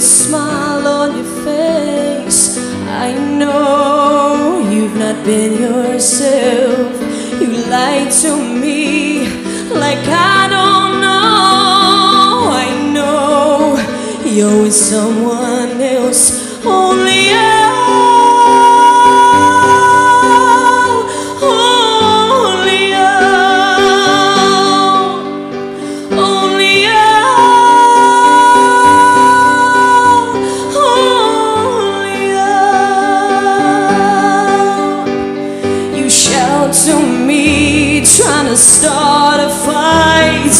a smile on your face. I know you've not been yourself. You lied to me like I don't know. I know you're with someone else. To start a fight.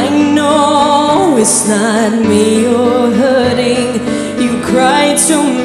I know it's not me you're hurting. You cried to me,